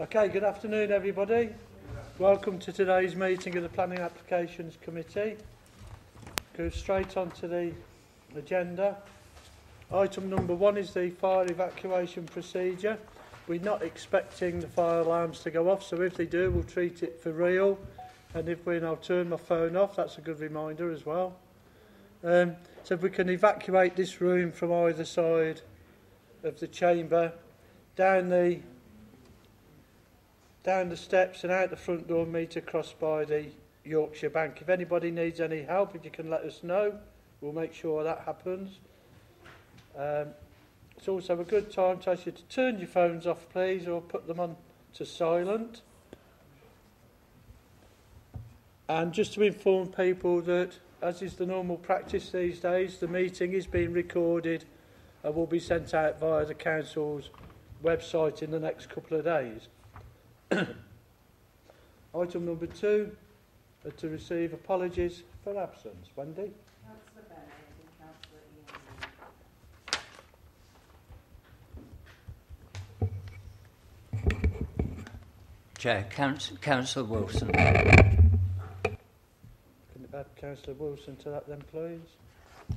Okay, good afternoon everybody. Welcome to today's meeting of the Planning Applications Committee. Go straight on to the agenda. Item number one is the fire evacuation procedure. We're not expecting the fire alarms to go off, so if they do, we'll treat it for real. And if we, I'll turn my phone off, that's a good reminder as well. Um, so if we can evacuate this room from either side of the chamber, down the down the steps and out the front door, meet across by the Yorkshire Bank. If anybody needs any help, if you can let us know, we'll make sure that happens. Um, it's also a good time to ask you to turn your phones off, please, or put them on to silent. And just to inform people that, as is the normal practice these days, the meeting is being recorded and will be sent out via the council's website in the next couple of days. Item number two, uh, to receive apologies for absence. Wendy? Chair, Council, Councillor Wilson. Can you add Councillor Wilson to that then, please?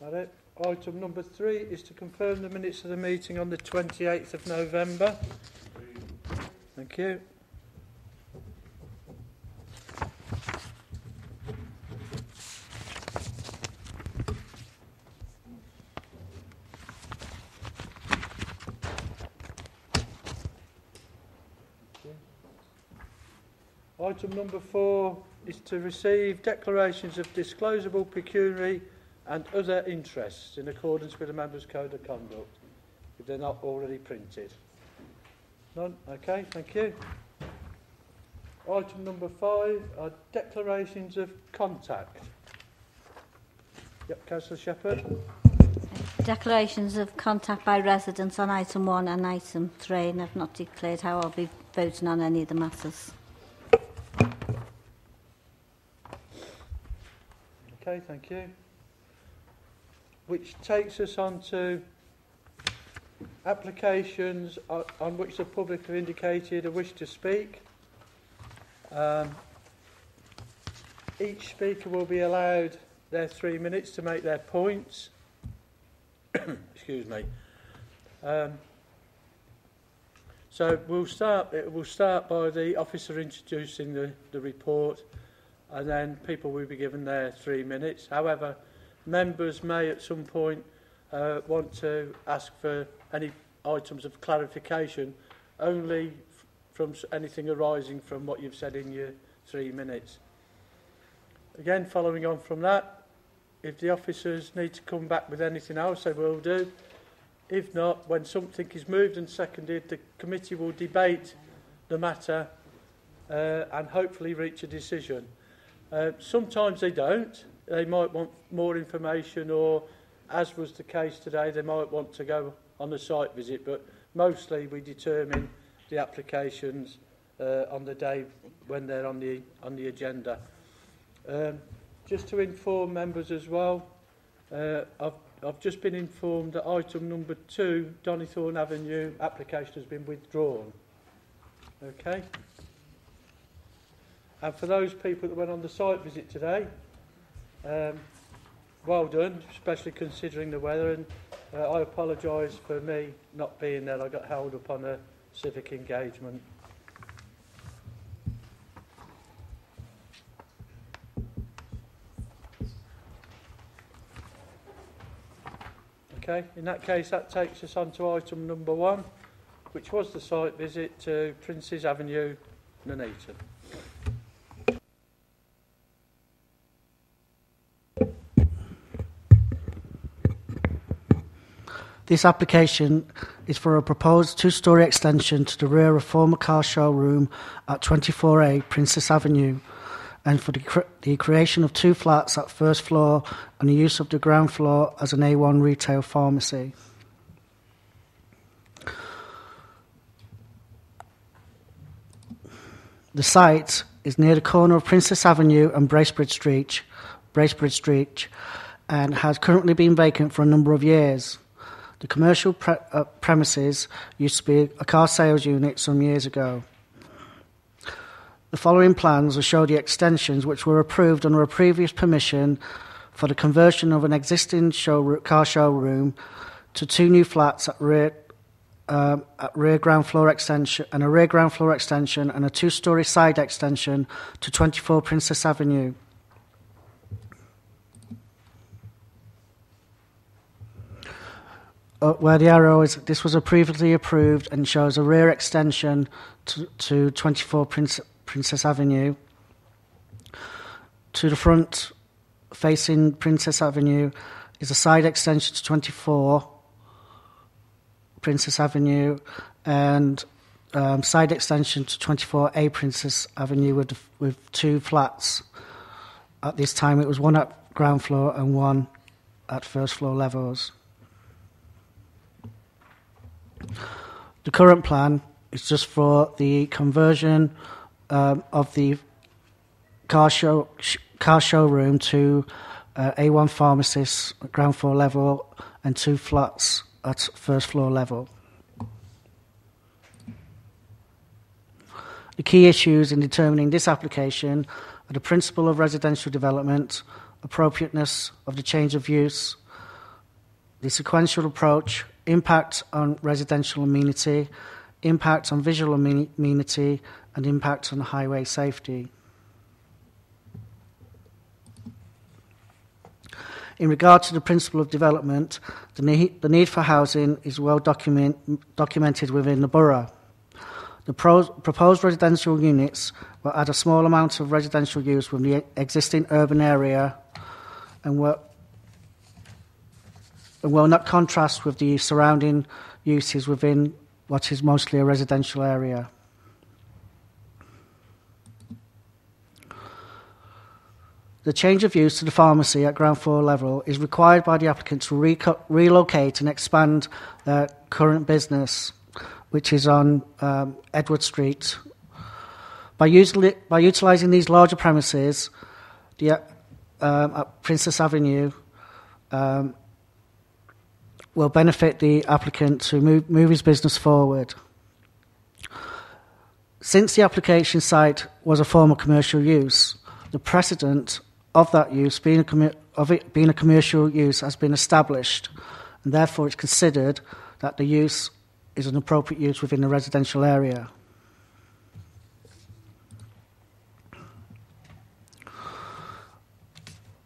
That it? Item number three is to confirm the minutes of the meeting on the 28th of November. Thank you. Item number four is to receive declarations of disclosable pecuniary and other interests in accordance with the Members' Code of Conduct, if they're not already printed. None? Okay, thank you. Item number five are declarations of contact. Yep, Councillor Shepherd. Declarations of contact by residents on item 1 and item 3 and I've not declared how I'll be voting on any of the matters. Okay, thank you. Which takes us on to applications on, which the public have indicated a wish to speak. Um, each speaker will be allowed their three minutes to make their points. Excuse me. Um, so we'll start, we'll start by the officer introducing the, the report and then people will be given their three minutes. However, members may at some point uh, want to ask for any items of clarification only from anything arising from what you've said in your three minutes. Again, following on from that, if the officers need to come back with anything else, they will do. If not, when something is moved and seconded, the committee will debate the matter uh, and hopefully reach a decision. Uh, sometimes they don't. They might want more information or, as was the case today, they might want to go on a site visit, but mostly we determine the applications uh, on the day when they're on the, on the agenda. Um, just to inform members as well, uh, I've, I've just been informed that item number two, Donnithorne Avenue, application has been withdrawn. Okay. And for those people that went on the site visit today, um, well done, especially considering the weather. And uh, I apologise for me not being there. I got held up on a civic engagement. Okay, in that case, that takes us on to item number one, which was the site visit to Princes Avenue, Nuneaton. This application is for a proposed two-storey extension to the rear of former car showroom at 24A Princess Avenue and for the, cre- the creation of two flats at first floor and the use of the ground floor as an A1 retail pharmacy. The site is near the corner of Princess Avenue and Bracebridge Street, Bracebridge Street and has currently been vacant for a number of years. The commercial pre- uh, premises used to be a car sales unit some years ago. The following plans will show the extensions which were approved under a previous permission for the conversion of an existing show, car showroom to two new flats at rear, um, at rear ground floor extension and a rear ground floor extension and a two-storey side extension to 24 Princess Avenue. Where the arrow is, this was previously approved and shows a rear extension to, to 24 Prince, Princess Avenue. To the front, facing Princess Avenue, is a side extension to 24 Princess Avenue and um, side extension to 24A Princess Avenue with, with two flats. At this time, it was one at ground floor and one at first floor levels. The current plan is just for the conversion um, of the car show sh- car showroom to uh, A1 pharmacist ground floor level and two flats at first floor level. The key issues in determining this application are the principle of residential development, appropriateness of the change of use, the sequential approach, impact on residential amenity, impact on visual amenity, and impact on highway safety. In regard to the principle of development, the need, the need for housing is well document, documented within the borough. The pro, proposed residential units will add a small amount of residential use within the existing urban area and will, and will not contrast with the surrounding uses within what is mostly a residential area. The change of use to the pharmacy at ground floor level is required by the applicant to reco- relocate and expand their current business, which is on um, Edward Street. By, using, by utilising these larger premises the, um, at Princess Avenue, um, will benefit the applicant to move, move his business forward. Since the application site was a former commercial use, the precedent of that use being a, commer- of it being a commercial use has been established, and therefore it's considered that the use is an appropriate use within the residential area.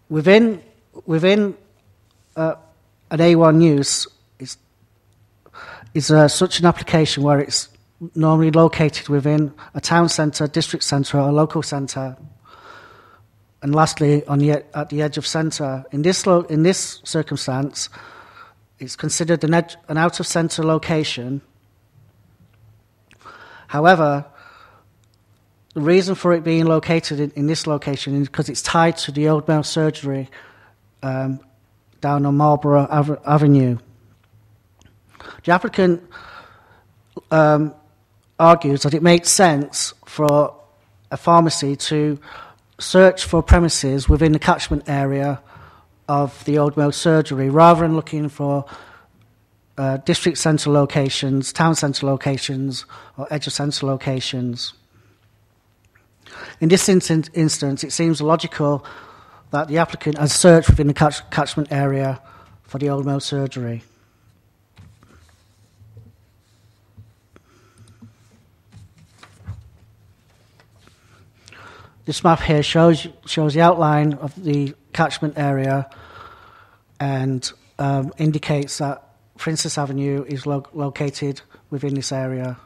Within, within uh, an A1 use is, is uh, such an application where it's normally located within a town centre, district centre, or a local centre. And lastly, on the, at the edge of centre. In this, lo- in this circumstance, it's considered an, ed- an out of centre location. However, the reason for it being located in, in this location is because it's tied to the Old Mill Surgery um, down on Marlborough Ave- Avenue. The applicant um, argues that it makes sense for a pharmacy to search for premises within the catchment area of the Old Mill Surgery rather than looking for uh, district centre locations, town centre locations, or edge of centre locations. In this instant, instance, it seems logical that the applicant has searched within the catch- catchment area for the Old Mill Surgery. This map here shows shows the outline of the catchment area and um, indicates that Princess Avenue is lo- located within this area.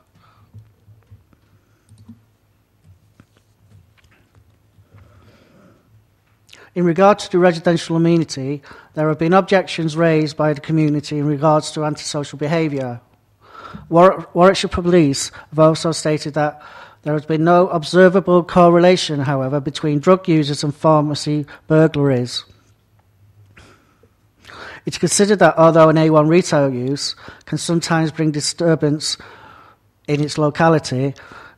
In regard to the residential amenity, there have been objections raised by the community in regards to antisocial behaviour. War- Warwickshire Police have also stated that there has been no observable correlation, however, between drug users and pharmacy burglaries. It's considered that although an A1 retail use can sometimes bring disturbance in its locality,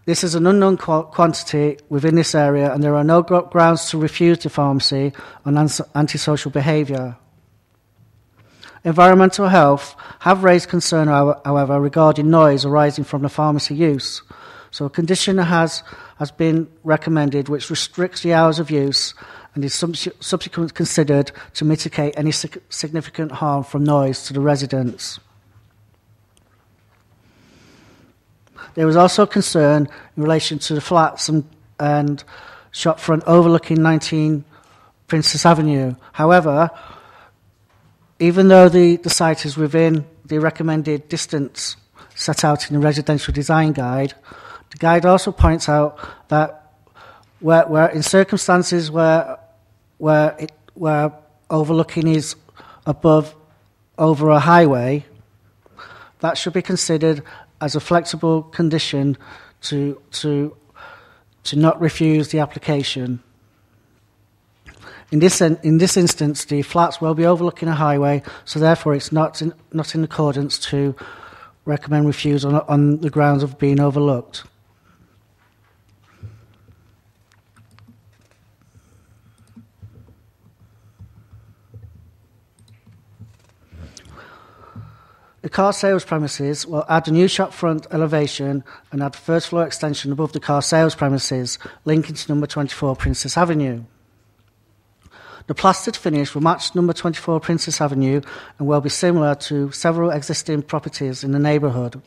this is an unknown qu- quantity within this area, and there are no gr- grounds to refuse the pharmacy on antisocial behaviour. Environmental Health have raised concern, however, regarding noise arising from the pharmacy use. So a condition has, has been recommended which restricts the hours of use and is subse- subsequently considered to mitigate any sig- significant harm from noise to the residents. There was also concern in relation to the flats and, and shopfront overlooking 19 Princess Avenue. However, even though the, the site is within the recommended distance set out in the residential design guide, the guide also points out that where, where in circumstances where where it, where overlooking is above over a highway, that should be considered as a flexible condition to to to not refuse the application. In this, in this instance, the flats will be overlooking a highway, so therefore it's not in, not in accordance to recommend refusal on, on the grounds of being overlooked. The car sales premises will add a new shopfront elevation and add first floor extension above the car sales premises, linking to number 24 Princess Avenue. The plastered finish will match number 24 Princess Avenue and will be similar to several existing properties in the neighbourhood.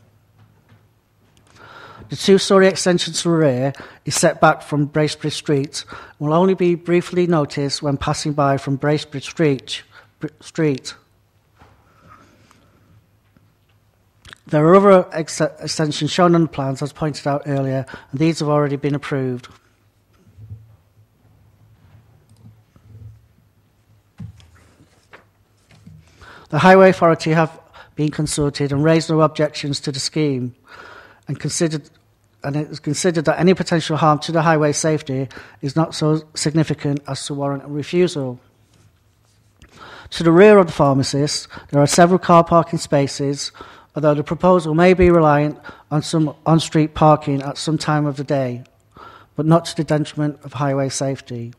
The two storey extension to the rear is set back from Bracebridge Street and will only be briefly noticed when passing by from Bracebridge Street. Street. There are other ex- extensions shown on the plans, as pointed out earlier, and these have already been approved. The Highway Authority have been consulted and raised no objections to the scheme, and considered and it is considered that any potential harm to the highway safety is not so significant as to warrant a refusal. To the rear of the pharmacist, there are several car parking spaces, although the proposal may be reliant on some on street parking at some time of the day, but not to the detriment of highway safety.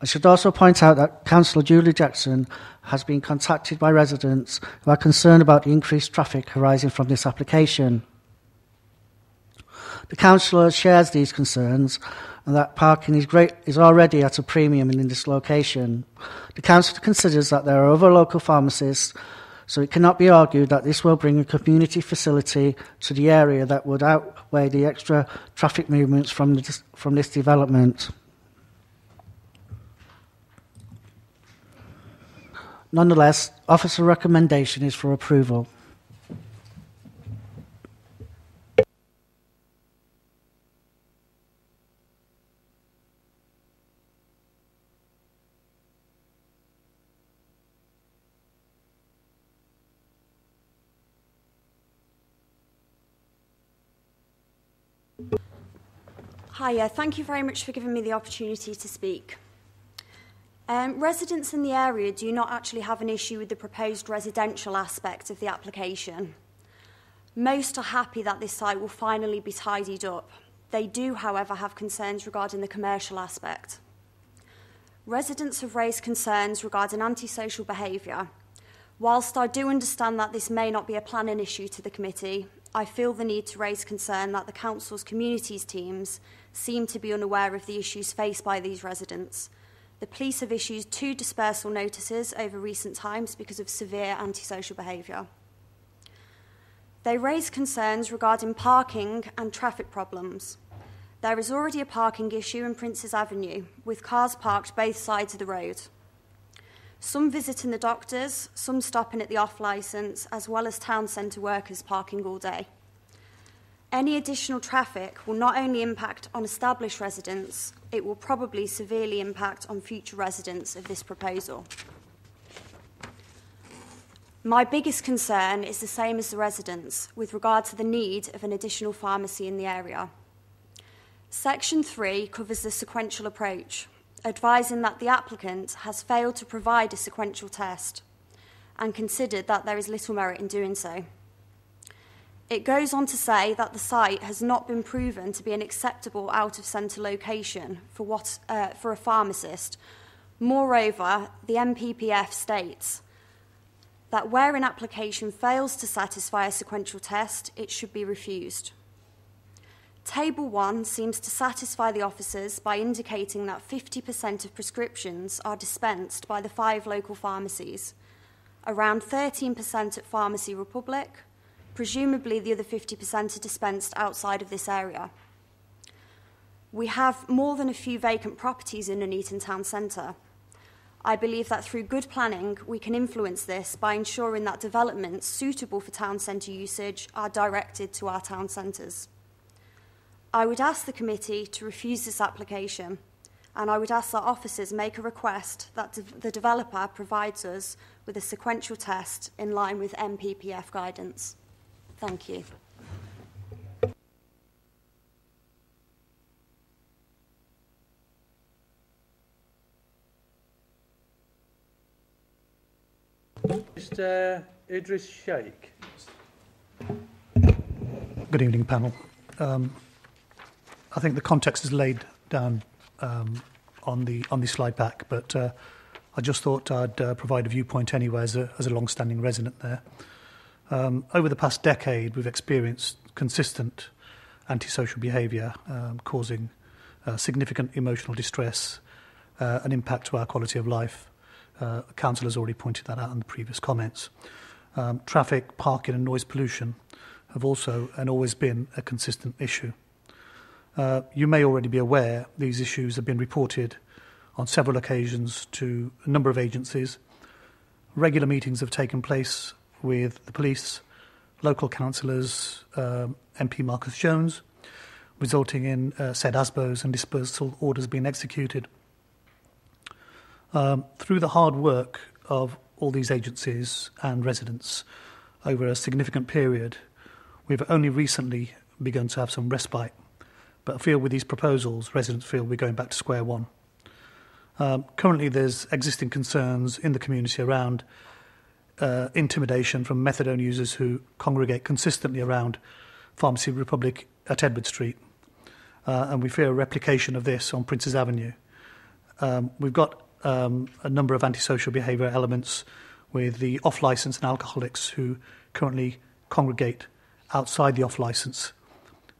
I should also point out that Councillor Julie Jackson has been contacted by residents who are concerned about the increased traffic arising from this application. The councillor shares these concerns and that parking is, great, is already at a premium in this location. The council considers that there are other local pharmacists, so it cannot be argued that this will bring a community facility to the area that would outweigh the extra traffic movements from, the, from this development. Nonetheless, officer recommendation is for approval. Hiya, thank you very much for giving me the opportunity to speak. Um, residents in the area do not actually have an issue with the proposed residential aspect of the application. Most are happy that this site will finally be tidied up. They do, however, have concerns regarding the commercial aspect. Residents have raised concerns regarding antisocial behaviour. Whilst I do understand that this may not be a planning issue to the committee, I feel the need to raise concern that the Council's communities teams seem to be unaware of the issues faced by these residents. The police have issued two dispersal notices over recent times because of severe antisocial behaviour. They raise concerns regarding parking and traffic problems. There is already a parking issue in Princes Avenue, with cars parked both sides of the road. Some visiting the doctors, some stopping at the off licence, as well as town centre workers parking all day. Any additional traffic will not only impact on established residents, it will probably severely impact on future residents of this proposal. My biggest concern is the same as the residents with regard to the need of an additional pharmacy in the area. Section 3 covers the sequential approach, advising that the applicant has failed to provide a sequential test and considered that there is little merit in doing so. It goes on to say that the site has not been proven to be an acceptable out of centre location for, what, uh, for a pharmacist. Moreover, the NPPF states that where an application fails to satisfy a sequential test, it should be refused. Table 1 seems to satisfy the officers by indicating that 50% of prescriptions are dispensed by the five local pharmacies, around 13% at Pharmacy Republic, presumably the other 50% are dispensed outside of this area. We have more than a few vacant properties in Nuneaton Town Centre. I believe that through good planning, we can influence this by ensuring that developments suitable for town centre usage are directed to our town centres. I would ask the committee to refuse this application and I would ask that officers make a request that de- the developer provides us with a sequential test in line with NPPF guidance. Thank you. Mr Idris Sheikh. Good evening, panel. Um, I think the context is laid down um, on the on the slide pack, but uh, I just thought I'd uh, provide a viewpoint anyway as a, as a long-standing resident there. Um, over the past decade, we've experienced consistent antisocial behaviour um, causing uh, significant emotional distress, uh, an impact to our quality of life. Uh, the council has already pointed that out in the previous comments. Um, traffic, parking, and noise pollution have also and always been a consistent issue. Uh, you may already be aware these issues have been reported on several occasions to a number of agencies. Regular meetings have taken place with the police, local councillors, um, MP Marcus Jones, resulting in uh, said ASBOs and dispersal orders being executed. Um, through the hard work of all these agencies and residents over a significant period, we've only recently begun to have some respite But I feel with these proposals, residents feel we're going back to square one. Um, currently, there's existing concerns in the community around uh, intimidation from methadone users who congregate consistently around Pharmacy Republic at Edward Street. Uh, and we fear a replication of this on Prince's Avenue. Um, we've got um, a number of antisocial behaviour elements with the off licence and alcoholics who currently congregate outside the off licence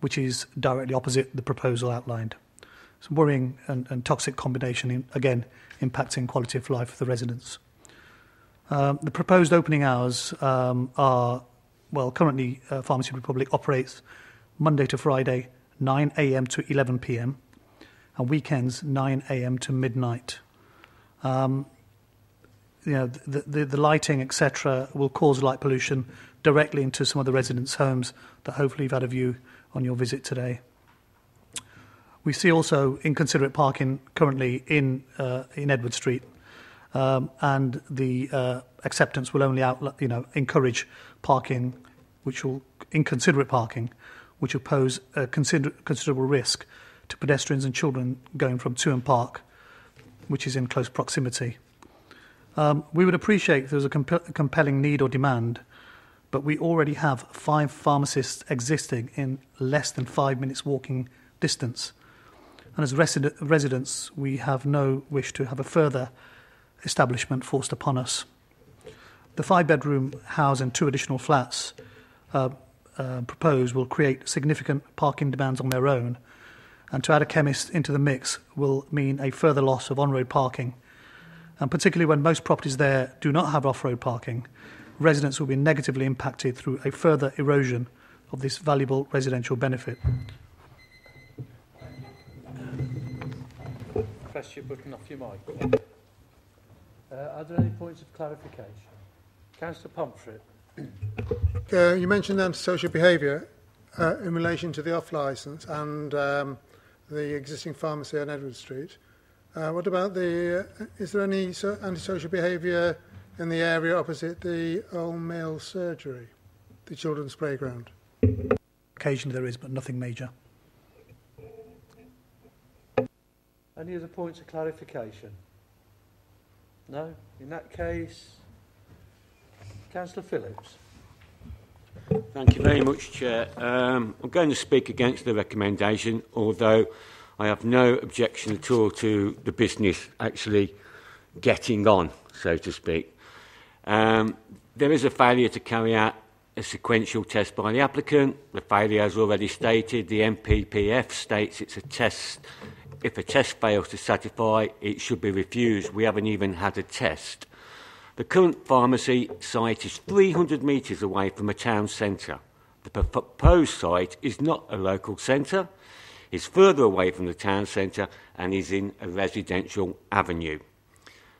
which is directly opposite the proposal outlined. It's a worrying and, and toxic combination, in, again, impacting quality of life for the residents. Um, the proposed opening hours um, are, well, currently uh, Pharmacy Republic operates Monday to Friday, 9 a.m. to 11 p.m., and weekends, 9 a.m. to midnight. Um, you know, the, the, the lighting, etc., will cause light pollution directly into some of the residents' homes that hopefully you've had a view on your visit today. We see also inconsiderate parking currently in, uh, in Edward Street, um, and the uh, acceptance will only out, you know, encourage parking, which will inconsiderate parking, which will pose a consider- considerable risk to pedestrians and children going from Tuam Park, which is in close proximity. Um, we would appreciate if there was a comp- compelling need or demand but we already have five pharmacists existing in less than five minutes walking distance. And as resi- residents, we have no wish to have a further establishment forced upon us. The five bedroom house and two additional flats uh, uh, proposed will create significant parking demands on their own, and to add a chemist into the mix will mean a further loss of on road parking. And particularly when most properties there do not have off road parking, residents will be negatively impacted through a further erosion of this valuable residential benefit. Press your button off your mic. Uh, are there any points of clarification? Councillor Pomfret. Uh, you mentioned antisocial behaviour uh, in relation to the off licence and um, the existing pharmacy on Edward Street. Uh, what about the? Uh, is there any so antisocial behaviour in the area opposite the Old Mill Surgery, the children's playground. Occasionally there is, but nothing major. Any other points of clarification? No? In that case, Councillor Phillips. Thank you very much, Chair. Um, I'm going to speak against the recommendation, although I have no objection at all to the business actually getting on, so to speak. Um, there is a failure to carry out a sequential test by the applicant. The failure has already stated. The NPPF states it's a test. If a test fails to satisfy, it should be refused. We haven't even had a test. The current pharmacy site is 300 metres away from a town centre. The proposed site is not a local centre, it's further away from the town centre and is in a residential avenue.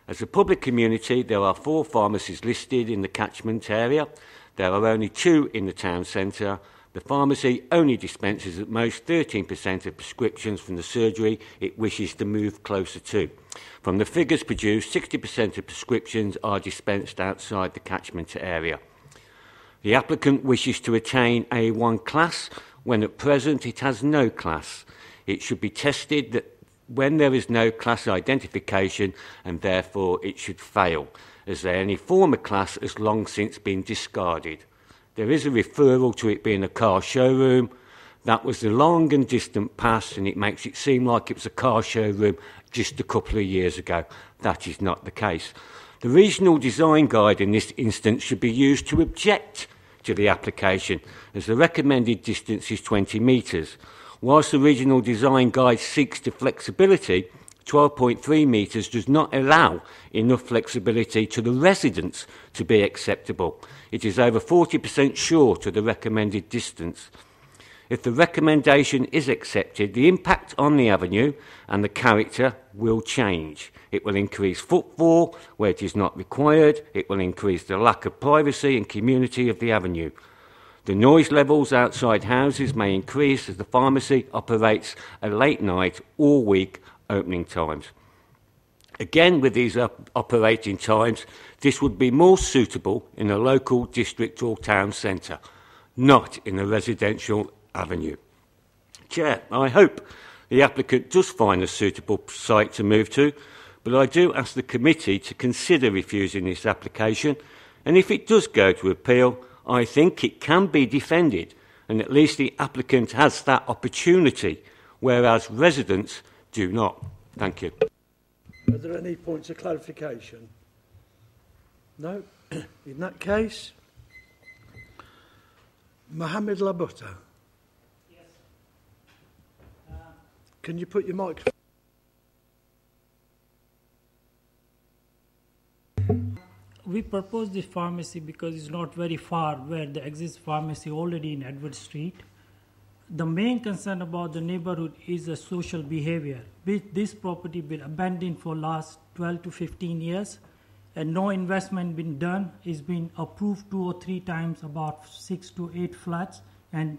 As a public community, there are four pharmacies listed in the catchment area. There are only two in the town centre. The pharmacy only dispenses at most 13% of prescriptions from the surgery it wishes to move closer to. From the figures produced, 60% of prescriptions are dispensed outside the catchment area. The applicant wishes to attain A1 class when at present it has no class. It should be tested that when there is no class identification and therefore it should fail, as any former class has long since been discarded. There is a referral to it being a car showroom. That was the long and distant past, and it makes it seem like it was a car showroom just a couple of years ago. That is not the case. The regional design guide in this instance should be used to object to the application, as the recommended distance is 20 metres. Whilst the regional design guide seeks to flexibility, 12.3 metres does not allow enough flexibility to the residents to be acceptable. It is over 40% short of the recommended distance. If the recommendation is accepted, the impact on the avenue and the character will change. It will increase footfall where it is not required. It will increase the lack of privacy and community of the avenue. The noise levels outside houses may increase as the pharmacy operates at late night all week opening times. Again, with these op- operating times, this would be more suitable in a local district or town centre, not in a residential avenue. Chair, I hope the applicant does find a suitable site to move to, but I do ask the committee to consider refusing this application, and if it does go to appeal, I think it can be defended, and at least the applicant has that opportunity, whereas residents do not. Thank you. Are there any points of clarification? No? In that case, Mohammed Labuta. Yes. Uh, Can you put your microphone? We propose this pharmacy because it's not very far where the exists pharmacy already in Edward Street. The main concern about the neighborhood is the social behavior. This property been abandoned for last 12 to 15 years and no investment been done. It's been approved two or three times about six to eight flats and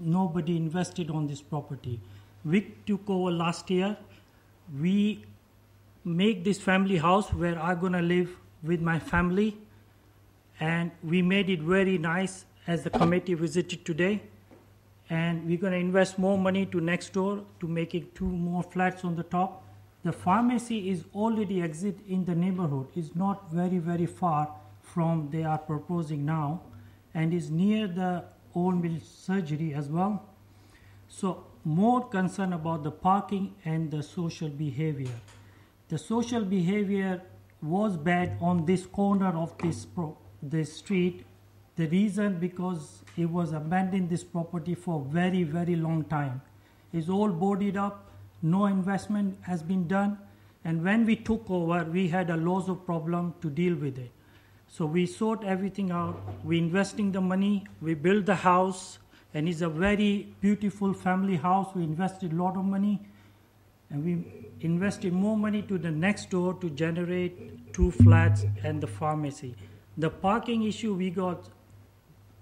nobody invested on this property. We took over last year. We make this family house where I'm gonna live with my family, and we made it very nice as the committee visited today. And we're going to invest more money to next door to make it two more flats on the top. The pharmacy is already exit in the neighborhood. It's not very very far from they are proposing now, and is near the old mill surgery as well. So more concern about the parking and the social behavior. The social behavior was bad on this corner of this pro- this street. The reason because it was abandoned this property for very very long time. It's all boarded up. No investment has been done. And when we took over, we had a lot of problem to deal with it. So we sort everything out. We investing the money. We build the house, and it's a very beautiful family house. We invested a lot of money, and we invested more money to the next door to generate two flats and the pharmacy. The parking issue we got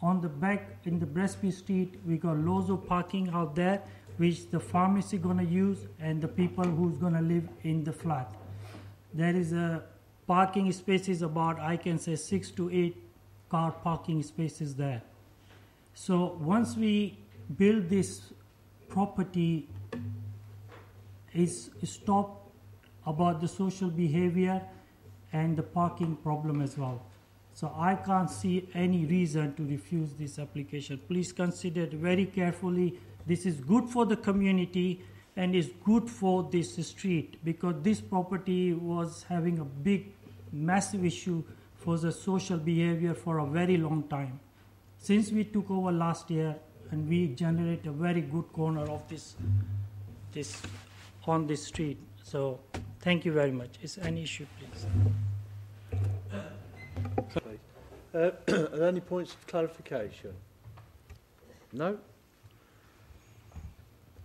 on the back in the Bresby Street, we got loads of parking out there, which the pharmacy gonna use and the people who's gonna live in the flat. There is a parking spaces about I can say six to eight car parking spaces there. So once we build this property is stop about the social behavior and the parking problem as well. So I can't see any reason to refuse this application. Please consider it very carefully. This is good for the community and is good for this street because this property was having a big, massive issue for the social behavior for a very long time. Since we took over last year, and we generate a very good corner of this, this on this street. So, thank you very much. Is any issue, please? Uh, are there any points of clarification? No?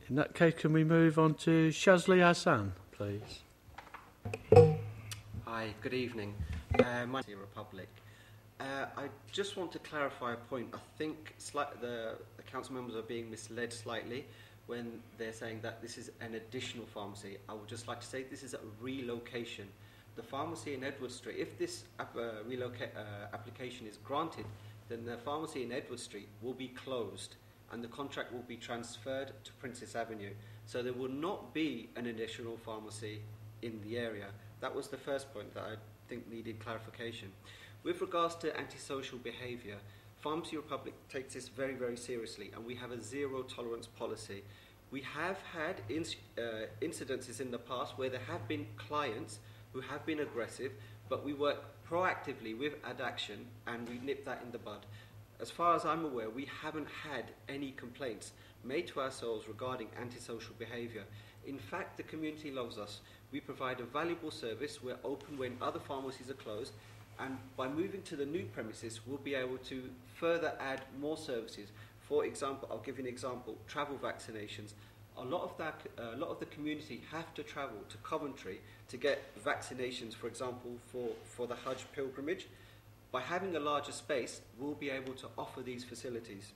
In that case, can we move on to Shazli Hassan, please? Hi, good evening. Uh, my name is Republic. Uh, I just want to clarify a point. I think slight, the, the council members are being misled slightly when they're saying that this is an additional pharmacy. I would just like to say this is a relocation. The pharmacy in Edward Street, if this ap- uh, reloca- uh, application is granted, then the pharmacy in Edward Street will be closed and the contract will be transferred to Princess Avenue. So there will not be an additional pharmacy in the area. That was the first point that I think needed clarification. With regards to antisocial behaviour, Pharmacy Republic takes this very, very seriously, and we have a zero tolerance policy. We have had inc- uh, incidences in the past where there have been clients who have been aggressive, but we work proactively with Addaction and we nip that in the bud. As far as I'm aware, we haven't had any complaints made to ourselves regarding antisocial behaviour. In fact, the community loves us. We provide a valuable service. We're open when other pharmacies are closed. And by moving to the new premises, we'll be able to further add more services. For example, I'll give you an example travel vaccinations. A lot of, that, uh, a lot of the community have to travel to Coventry to get vaccinations, for example, for, for the Hajj pilgrimage. By having a larger space, we'll be able to offer these facilities.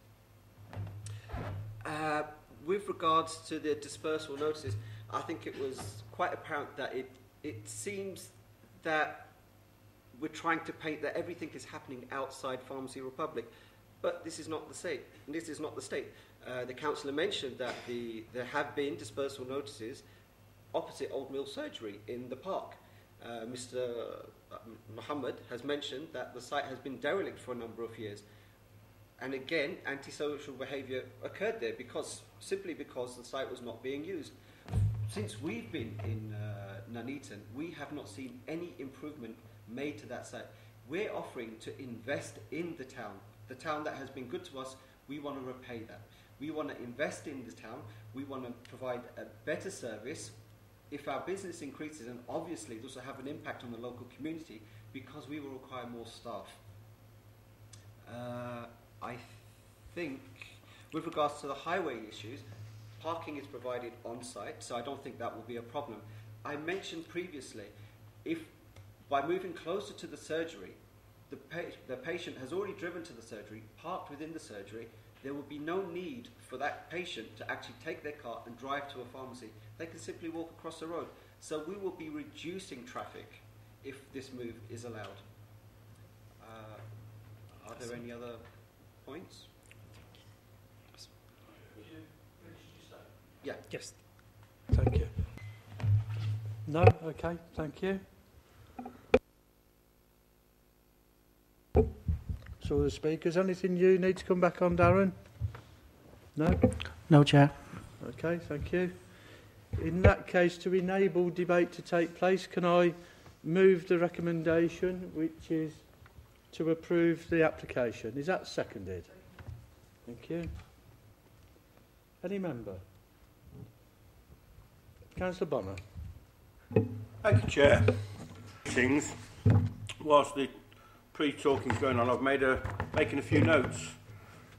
Uh, with regards to the dispersal notices, I think it was quite apparent that it, it seems that we're trying to paint that everything is happening outside Pharmacy Republic, but this is not the state. This is not the state. Uh, the councillor mentioned that the, there have been dispersal notices opposite Old Mill Surgery in the park. Uh, Mr. Muhammad has mentioned that the site has been derelict for a number of years. And again, antisocial behaviour occurred there because simply because the site was not being used. Since we've been in uh, Nuneaton, we have not seen any improvement made to that site. We're offering to invest in the town. The town that has been good to us, we want to repay that. We want to invest in the town. We want to provide a better service. If our business increases, and obviously this will have an impact on the local community because we will require more staff. Uh, I think, with regards to the highway issues, parking is provided on site, so I don't think that will be a problem. I mentioned previously, if by moving closer to the surgery, the, pa- the patient has already driven to the surgery, parked within the surgery, there will be no need for that patient to actually take their car and drive to a pharmacy. They can simply walk across the road. So we will be reducing traffic if this move is allowed. Uh, are there any other points? Yeah. Yes. Thank you. No? Okay, thank you. So the speakers, anything you need to come back on, Darren? No? No, Chair. Okay, thank you. In that case, to enable debate to take place, can I move the recommendation, which is to approve the application? Is that seconded? Thank you. Any member? Councillor Bonner. Thank you, Chair. Things. Whilst the pre-talking's going on, I've made a making a few notes.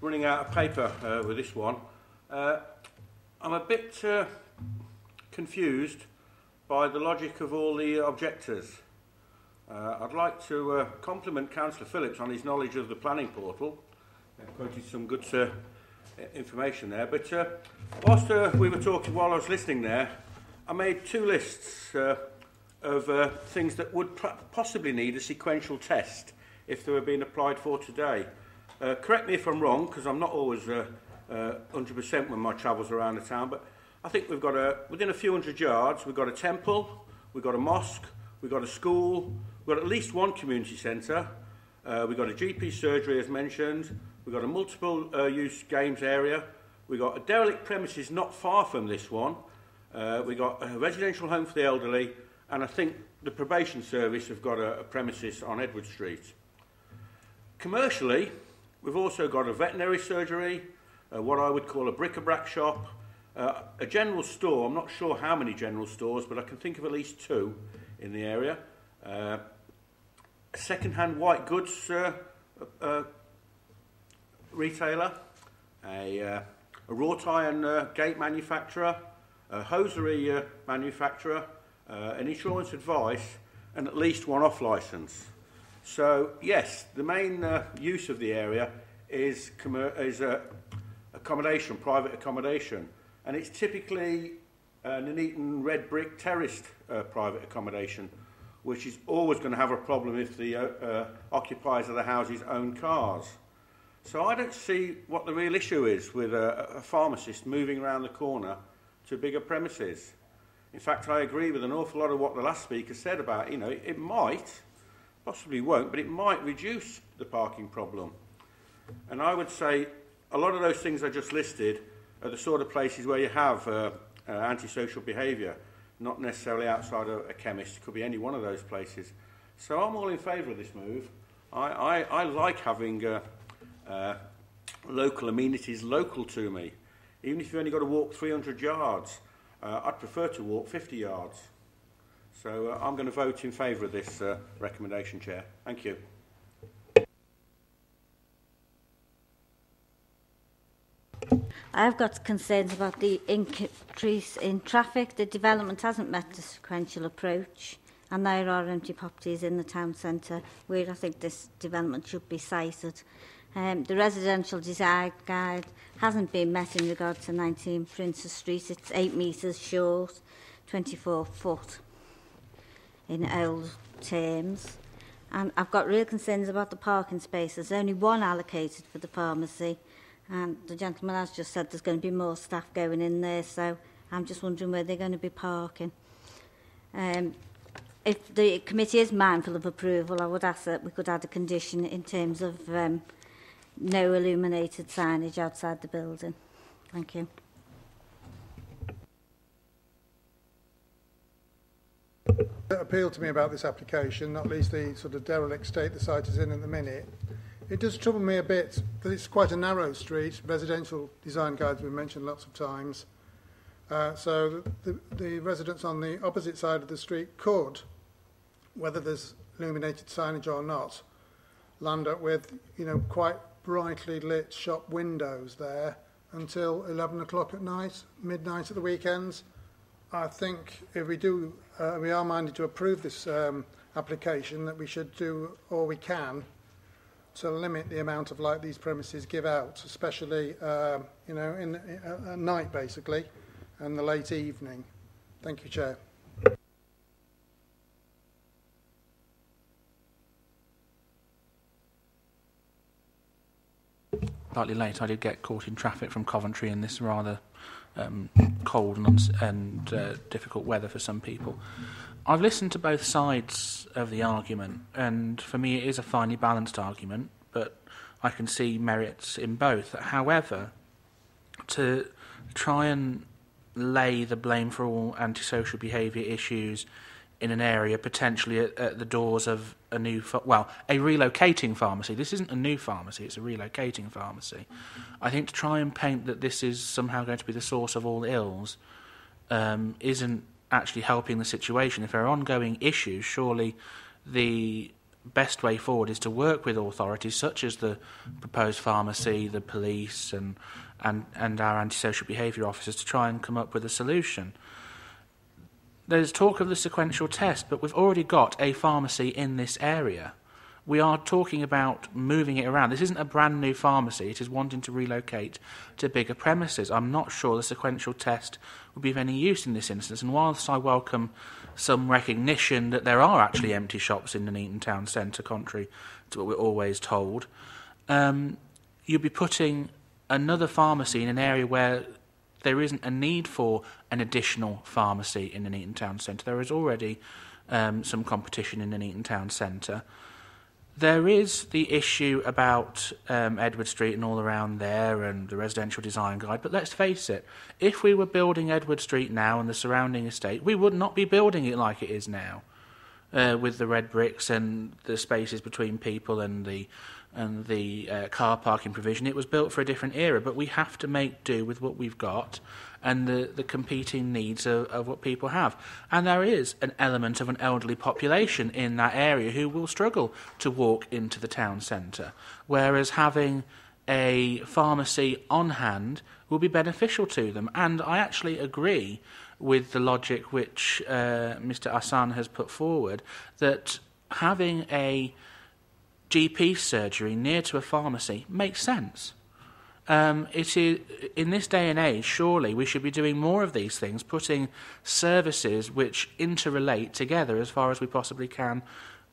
Running out of paper uh, with this one. Uh, I'm a bit uh, confused by the logic of all the objectors. Uh, I'd like to uh, compliment Councillor Phillips on his knowledge of the planning portal. Uh, quoted some good uh, information there. But uh, whilst uh, we were talking, while I was listening there, I made two lists uh, of uh, things that would possibly need a sequential test if they were being applied for today. Uh, correct me if I'm wrong, because I'm not always uh, uh, 100% when my travels around the town, but I think we've got a, within a few hundred yards, we've got a temple, we've got a mosque, we've got a school, we've got at least one community centre, uh, we've got a GP surgery as mentioned, we've got a multiple uh, use games area, we've got a derelict premises not far from this one, uh, we've got a residential home for the elderly, and I think the probation service have got a, a premises on Edward Street. Commercially, we've also got a veterinary surgery, uh, what I would call a bric-a-brac shop, uh, a general store. I'm not sure how many general stores, but I can think of at least two in the area. Uh, a second-hand white goods uh, uh, retailer, a, uh, a wrought iron uh, gate manufacturer, a hosiery uh, manufacturer, uh, an insurance advice, and at least one off license. So, yes, the main uh, use of the area is, is uh, accommodation, private accommodation, and it's typically an Nuneaton red brick terraced uh, private accommodation, which is always going to have a problem if the uh, uh, occupiers of the houses own cars. So I don't see what the real issue is with a, a pharmacist moving around the corner to bigger premises. In fact, I agree with an awful lot of what the last speaker said about, you know, it might, possibly won't, but it might reduce the parking problem. And I would say a lot of those things I just listed are the sort of places where you have uh, uh, antisocial behaviour, not necessarily outside a, a chemist. It could be any one of those places. So I'm all in favour of this move. I, I, I like having uh, uh, local amenities local to me. Even if you've only got to walk 300 yards, uh, I'd prefer to walk 50 yards. So uh, I'm going to vote in favour of this uh, recommendation, Chair. Thank you. I've got concerns about the increase in traffic. The development hasn't met the sequential approach, and there are empty properties in the town centre where I think this development should be sited. Um, the residential design guide hasn't been met in regard to 19 Princess Street. It's 8 metres short, 24 foot in old terms. And I've got real concerns about the parking spaces. There's only one allocated for the pharmacy. And the gentleman has just said there's going to be more staff going in there. So I'm just wondering where they're going to be parking. Um, if the committee is mindful of approval, I would ask that we could add a condition in terms of um, no illuminated signage outside the building. Thank you. That appealed to me about this application, not least the sort of derelict state the site is in at the minute. It does trouble me a bit that it's quite a narrow street. Residential design guides been mentioned lots of times. Uh, so the, the residents on the opposite side of the street could, whether there's illuminated signage or not, land up with, you know, quite brightly lit shop windows there until 11 o'clock at night, midnight at the weekends. I think if we do, uh, we are minded to approve this um, application, that we should do all we can to limit the amount of light these premises give out, especially, um, you know, in, uh, at night basically, and the late evening. Thank you, Chair. slightly late, I did get caught in traffic from Coventry in this rather um, cold and, and uh, difficult weather for some people. I've listened to both sides of the argument, and for me, it is a finely balanced argument, but I can see merits in both. However, to try and lay the blame for all antisocial behaviour issues in an area potentially at, at the doors of a new, ph- well, a relocating pharmacy. This isn't a new pharmacy; it's a relocating pharmacy. I think to try and paint that this is somehow going to be the source of all ills um, isn't actually helping the situation. If there are ongoing issues, surely the best way forward is to work with authorities such as the proposed pharmacy, the police, and and, and our antisocial behaviour officers to try and come up with a solution. There's talk of the sequential test, but we've already got a pharmacy in this area. We are talking about moving it around. This isn't a brand new pharmacy, it is wanting to relocate to bigger premises. I'm not sure the sequential test would be of any use in this instance, and whilst I welcome some recognition that there are actually empty shops in the Nuneaton town centre, contrary to what we're always told, um, you'd be putting another pharmacy in an area where there isn't a need for an additional pharmacy in the Nuneaton town centre. There is already um, some competition in the Nuneaton town centre. There is the issue about um, Edward Street and all around there and the residential design guide, but let's face it, if we were building Edward Street now and the surrounding estate, we would not be building it like it is now. uh, with the red bricks and the spaces between people and the and the uh, car parking provision. It was built for a different era, but we have to make do with what we've got and the, the competing needs of, of what people have. And there is an element of an elderly population in that area who will struggle to walk into the town centre, whereas having a pharmacy on hand will be beneficial to them. And I actually agree with the logic which uh, Mr. Asan has put forward that having a GP surgery near to a pharmacy makes sense. Um, it is in this day and age. Surely we should be doing more of these things, putting services which interrelate together as far as we possibly can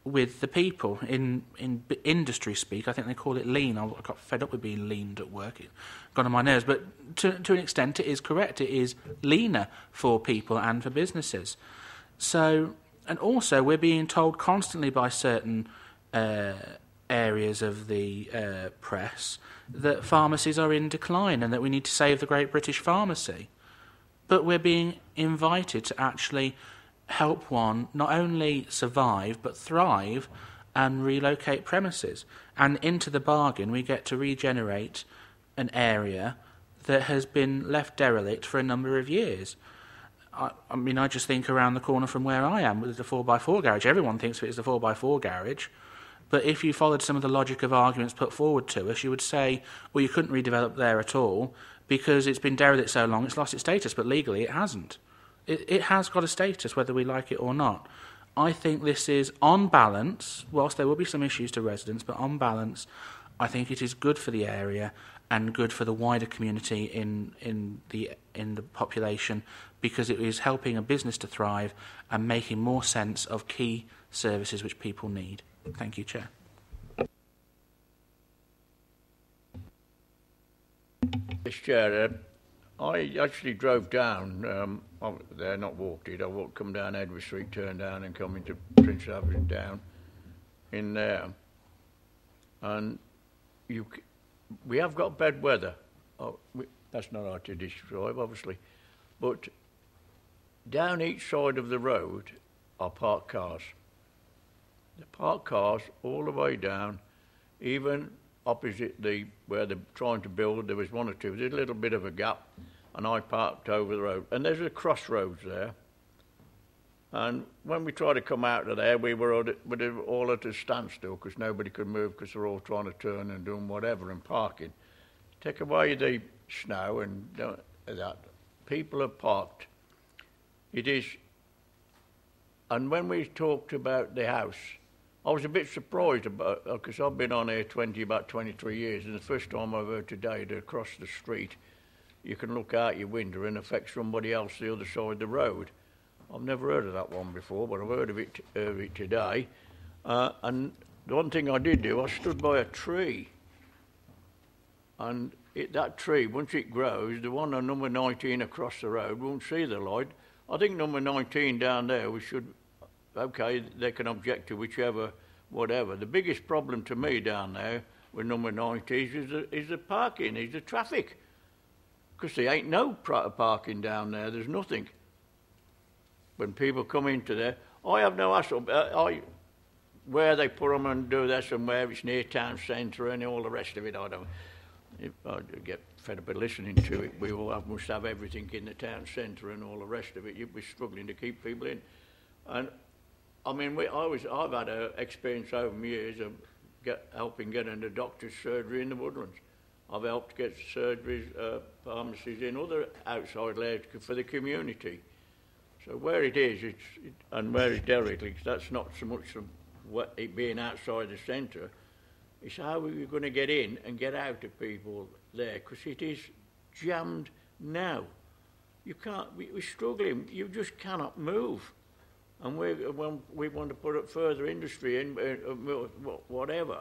with the people. In in industry speak, I think they call it lean. I got fed up with being leaned at work. It got on my nerves. But to to an extent, it is correct. It is leaner for people and for businesses. So, and also we're being told constantly by certain. Uh, areas of the uh, press that pharmacies are in decline and that we need to save the great British pharmacy. But we're being invited to actually help one not only survive but thrive and relocate premises. And into the bargain, we get to regenerate an area that has been left derelict for a number of years. I, I mean, I just think around the corner from where I am with the 4x4 garage. Everyone thinks of it as the 4x4 garage. But if you followed some of the logic of arguments put forward to us, you would say, well, you couldn't redevelop there at all because it's been derelict so long, it's lost its status, but legally it hasn't. It, it has got a status, whether we like it or not. I think this is, on balance, whilst there will be some issues to residents, but on balance, I think it is good for the area and good for the wider community in, in, the, in the population because it is helping a business to thrive and making more sense of key services which people need. Thank you, Chair. Mr. Chair, uh, I actually drove down um, there, not walked it. I walked, come down Edward Street, turned down, and come into Prince Avenue down in there. And you, we have got bad weather. Oh, we, that's not hard to describe, obviously. But down each side of the road are parked cars. The parked cars all the way down, even opposite the where they're trying to build, there was one or two. There's a little bit of a gap, and I parked over the road. And there's a crossroads there. And when we tried to come out of there, we were all at a standstill because nobody could move because they're all trying to turn and doing whatever and parking. Take away the snow and that. People are parked. It is. And when we talked about the house, I was a bit surprised about because I've been on here 20, about 23 years, and the first time I've heard today that across the street you can look out your window and affect somebody else the other side of the road. I've never heard of that one before, but I've heard of it, of it today. Uh, and the one thing I did do, I stood by a tree, and it, that tree, once it grows, the one on number 19 across the road won't see the light. I think number 19 down there, we should okay, they can object to whichever, whatever. The biggest problem to me down there with number 90 is the, is the parking, is the traffic. Because there ain't no parking down there, there's nothing. When people come into there, I have no hassle. Uh, I, where they put them and do this and where it's near town centre and all the rest of it, I don't. I get fed up of listening to it. We all have, must have everything in the town centre and all the rest of it. You'd be struggling to keep people in. And I mean, we, I was, I've had an experience over years of get, helping get into doctor's surgery in the woodlands. I've helped get surgeries, uh, pharmacies in other outside areas for the community. So where it is, it's, it, and where it's directly, that's not so much what it being outside the centre. It's how we're going to get in and get out of people there, because it is jammed now. You can't, we, we're struggling, you just cannot move and we, when we want to put up further industry in, uh, uh whatever.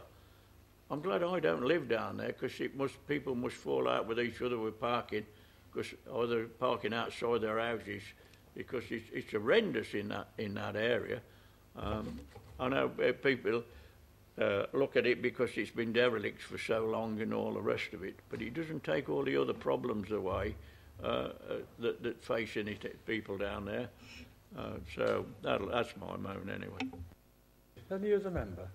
I'm glad I don't live down there because must people must fall out with each other with parking, because or they're parking outside their houses because it's, it's horrendous in that in that area. Um, I know uh, people uh, look at it because it's been derelict for so long and all the rest of it, but it doesn't take all the other problems away uh that, that face any people down there. Uh, so that'll, that's my moan anyway. Any other member?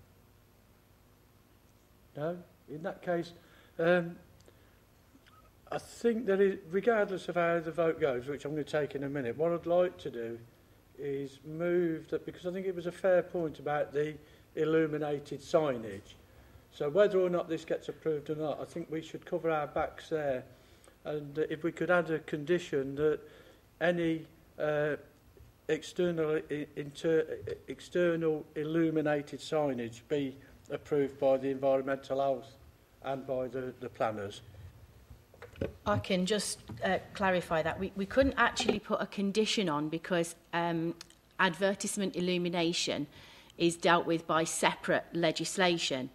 No? In that case, um, I think that regardless of how the vote goes, which I'm going to take in a minute, what I'd like to do is move that, because I think it was a fair point about the illuminated signage. So whether or not this gets approved or not, I think we should cover our backs there. And if we could add a condition that any uh, external, inter, external illuminated signage be approved by the Environmental Health and by the, the planners. I can just uh, clarify that. We, we couldn't actually put a condition on because um, advertisement illumination is dealt with by separate legislation.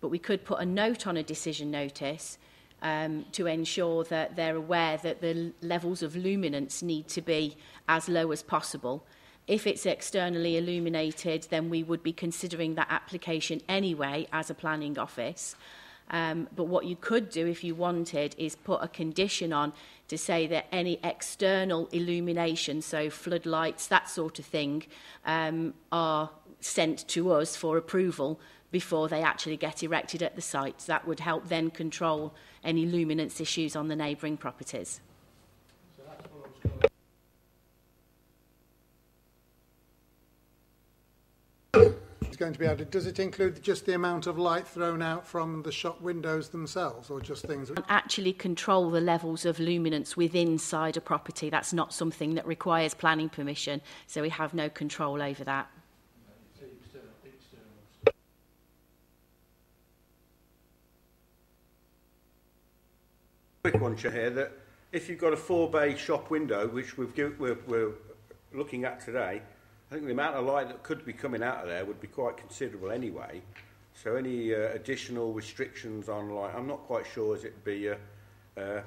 But we could put a note on a decision notice um, to ensure that they're aware that the levels of luminance need to be as low as possible. If it's externally illuminated, then we would be considering that application anyway as a planning office. Um, but what you could do if you wanted is put a condition on to say that any external illumination, so floodlights, that sort of thing, um, are sent to us for approval before they actually get erected at the site. That would help then control any luminance issues on the neighbouring properties. It's going to be added. Does it include just the amount of light thrown out from the shop windows themselves, or just things? Can't actually control the levels of luminance within inside a property. That's not something that requires planning permission, so we have no control over that. Quick one, Chair, that if you've got a four bay shop window, which we've give, we're, we're looking at today, I think the amount of light that could be coming out of there would be quite considerable anyway. So any uh, additional restrictions on light, I'm not quite sure as it'd be, uh, uh,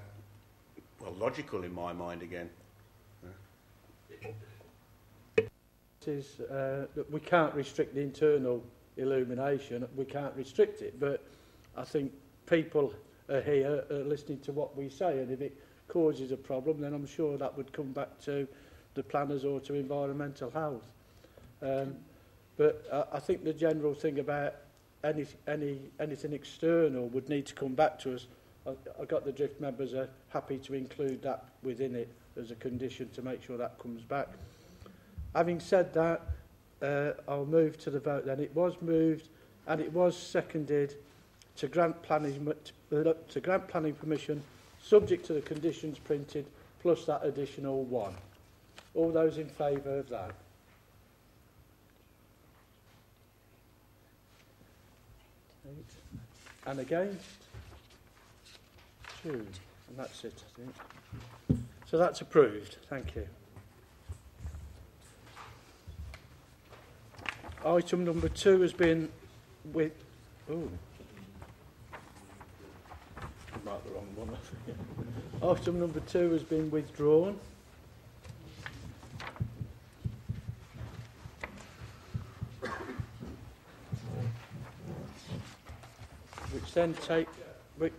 well, logical in my mind again. Is uh, that we can't restrict the internal illumination, we can't restrict it, but I think people are here uh, listening to what we say, and if it causes a problem, then I'm sure that would come back to the planners or to environmental health. Um, but I, I think the general thing about any, any, anything external would need to come back to us. I, I got the drift members are happy to include that within it as a condition to make sure that comes back. Having said that, uh, I'll move to the vote then. It was moved and it was seconded to grant planning, uh, to grant planning permission subject to the conditions printed plus that additional one. All those in favour of that? Eight. And against? Two. And that's it, I think. So that's approved. Thank you. Item number two has been with... Oh. Mark the wrong one. Item number two has been withdrawn. Which then take... Wait.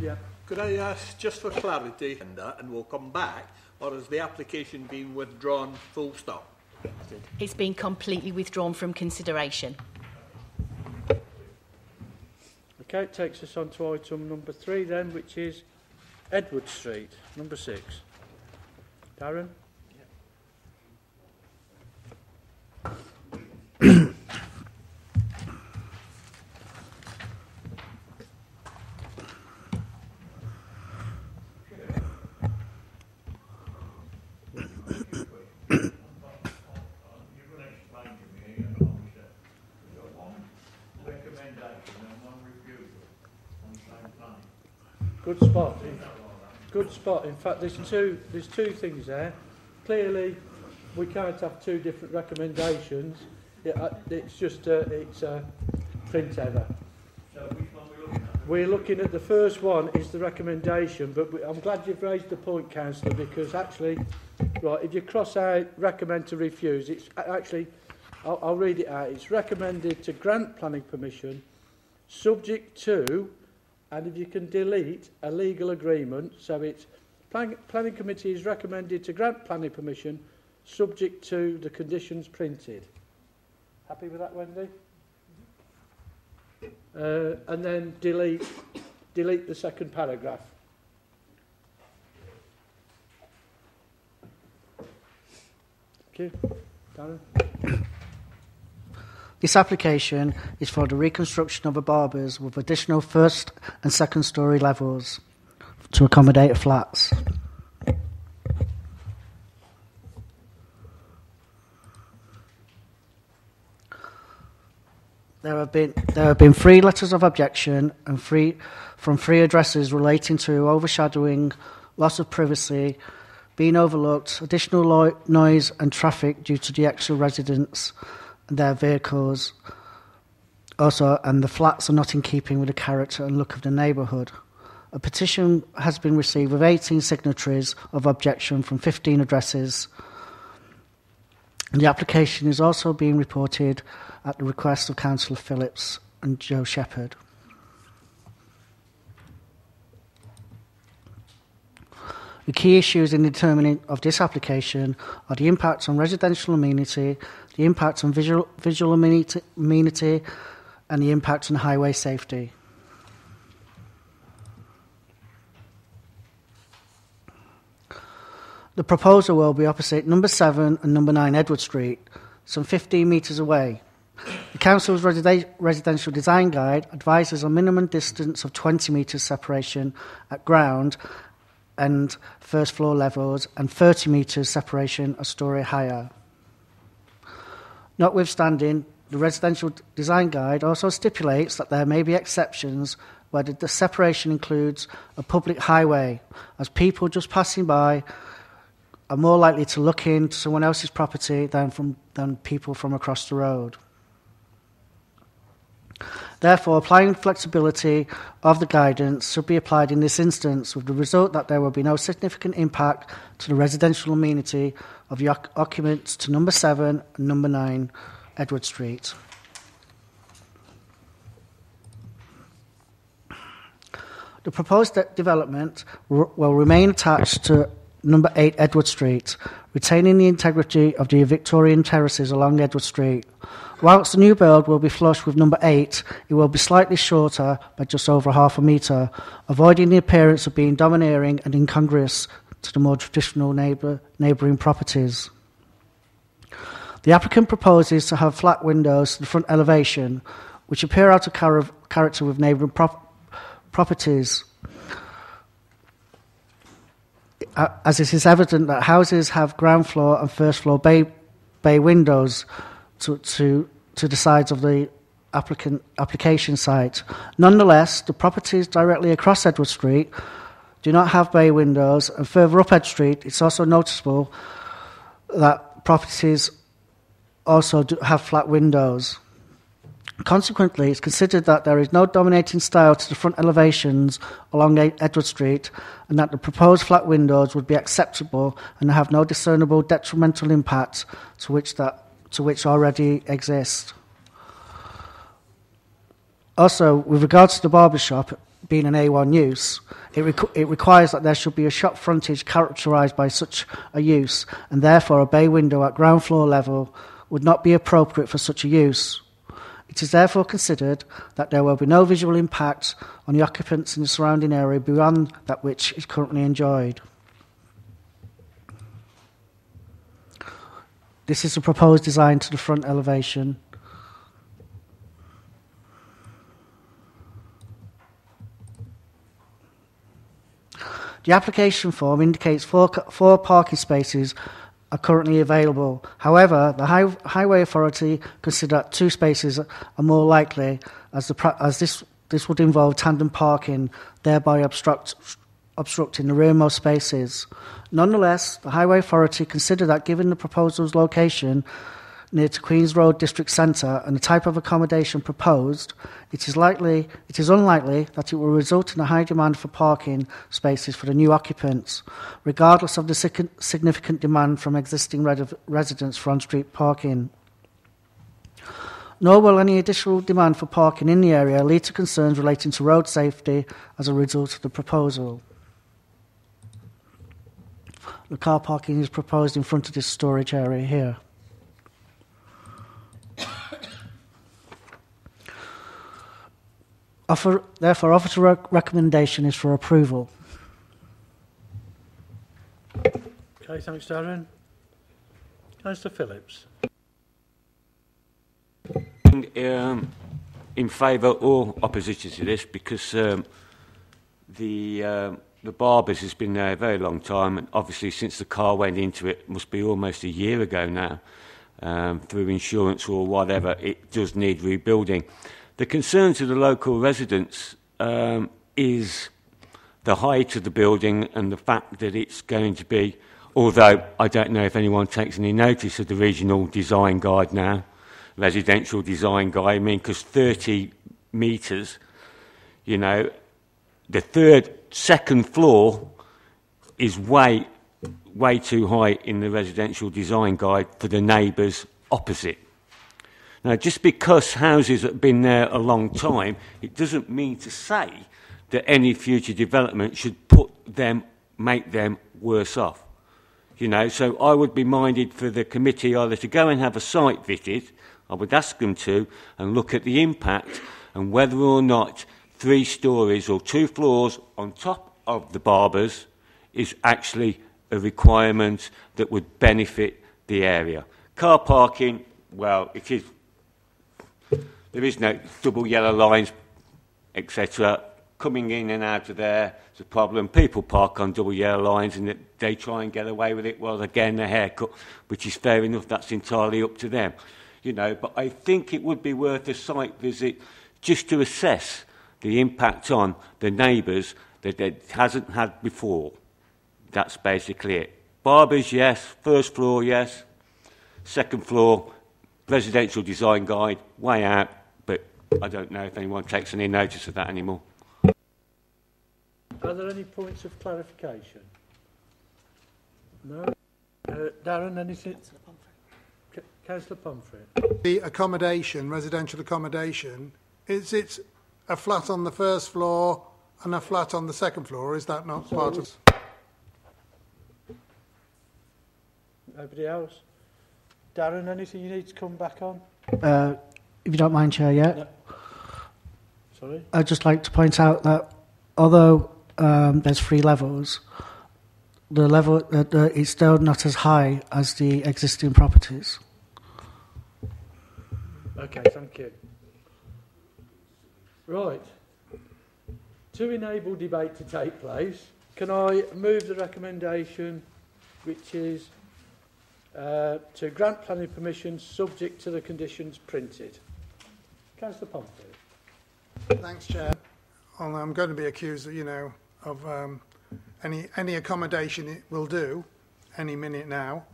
Yeah. Could I ask, just for clarity, and and we'll come back, or has the application been withdrawn full stop? It's been completely withdrawn from consideration. Okay, it takes us on to item number three then, which is Edward Street, number six. Darren? Good spot. In, good spot. In fact, there's two, there's two things there. Clearly, we can't have two different recommendations. It, uh, it's just a, it's a print error. We're looking at the first one is the recommendation, but we, I'm glad you've raised the point, Councillor, because actually, right, if you cross out recommend to refuse, it's actually, I'll, I'll read it out. It's recommended to grant planning permission, subject to, and if you can delete a legal agreement, so it's plan, planning committee is recommended to grant planning permission, subject to the conditions printed. Happy with that, Wendy? Uh, and then delete, delete the second paragraph. Thank you. Darren? This application is for the reconstruction of a barber's with additional first and second story levels to accommodate flats. There have been there have been three letters of objection and three from three addresses relating to overshadowing, loss of privacy, being overlooked, additional noise and traffic due to the extra residents their vehicles. Also, and the flats are not in keeping with the character and look of the neighbourhood. A petition has been received with 18 signatories of objection from 15 addresses. The application is also being reported at the request of Councillor Phillips and Joe Shepherd. The key issues in determining of this application are the impact on residential amenity, the impact on visual, visual amenity, amenity and the impact on highway safety. The proposal will be opposite number 7 and number 9 Edward Street, some 15 metres away. The Council's residential design guide advises a minimum distance of 20 metres separation at ground and first floor levels and 30 metres separation a storey higher. Notwithstanding, the residential design guide also stipulates that there may be exceptions where the separation includes a public highway, as people just passing by are more likely to look into someone else's property than, from, than people from across the road. Therefore, applying flexibility of the guidance should be applied in this instance, with the result that there will be no significant impact to the residential amenity of the occupants to number 7 and number 9 Edward Street. The proposed de- development will remain attached to number 8 Edward Street, retaining the integrity of the Victorian terraces along Edward Street. Whilst the new build will be flush with number 8, it will be slightly shorter by just over half a metre, avoiding the appearance of being domineering and incongruous to the more traditional neighbour, neighbouring properties. The applicant proposes to have flat windows to the front elevation, which appear out of char- character with neighbouring prop- properties. As it is evident that houses have ground floor and first floor bay, bay windows to, to, to the sides of the applicant application site. Nonetheless, the properties directly across Edward Street do not have bay windows, and further up Edward Street, it's also noticeable that properties also have flat windows. Consequently, it's considered that there is no dominating style to the front elevations along Edward Street and that the proposed flat windows would be acceptable and have no discernible detrimental impact to which, that, to which already exist. Also, with regards to the barber shop being an A1 use, it, requ- it requires that there should be a shop frontage characterised by such a use, and therefore a bay window at ground floor level would not be appropriate for such a use. It is therefore considered that there will be no visual impact on the occupants in the surrounding area beyond that which is currently enjoyed. This is a proposed design to the front elevation. The application form indicates four, four parking spaces are currently available. However, the high, Highway Authority consider two spaces are more likely, as, the, as this, this would involve tandem parking, thereby obstruct, obstructing the rearmost spaces. Nonetheless, the Highway Authority consider that given the proposal's location, near to Queen's Road District Centre and the type of accommodation proposed, it is likely it is unlikely that it will result in a high demand for parking spaces for the new occupants, regardless of the significant demand from existing residents for on-street parking. Nor will any additional demand for parking in the area lead to concerns relating to road safety as a result of the proposal. The car parking is proposed in front of this storage area here. Offer, therefore, offer to rec- recommendation is for approval. Okay, thanks, Darren. Councillor Phillips. Um, in favour or opposition to this because um, the um, the Barbers has been there a very long time and obviously since the car went into it must be almost a year ago now um, through insurance or whatever it does need rebuilding. The concerns of the local residents um, is the height of the building and the fact that it's going to be although I don't know if anyone takes any notice of the regional design guide now residential design guide. I mean, because 30 metres, you know, the third, second floor is way, way too high in the residential design guide for the neighbours opposite. Now, just because houses have been there a long time, it doesn't mean to say that any future development should put them, make them worse off. You know, so I would be minded for the committee either to go and have a site visit I would ask them to and look at the impact and whether or not three stories or two floors on top of the barbers is actually a requirement that would benefit the area. Car parking, well, if it is. There is no double yellow lines, etc. Coming in and out of there is a problem. People park on double yellow lines and they try and get away with it. Well, again, a haircut, which is fair enough. That's entirely up to them you know, but I think it would be worth a site visit just to assess the impact on the neighbours that it hasn't had before. That's basically it. Barbers, yes. First floor, yes. Second floor, residential design guide, way out, I don't know if anyone takes any notice of that anymore. Are there any points of clarification? No? Uh, Darren, anything? Councillor Pomfret. The accommodation, residential accommodation, is it a flat on the first floor and a flat on the second floor? Is that not So part of... Nobody else? Darren, anything you need to come back on? Uh, if you don't mind, Chair, yeah? No. Sorry? I'd just like to point out that although um, there's three levels, the level uh, the, it's still not as high as the existing properties. Okay, thank you. Right. To enable debate to take place, can I move the recommendation which is uh, to grant planning permission subject to the conditions printed? Councillor Pomfrey. Thanks, Chair. Well, I'm going to be accused, you know, of um, any, any accommodation it will do any minute now.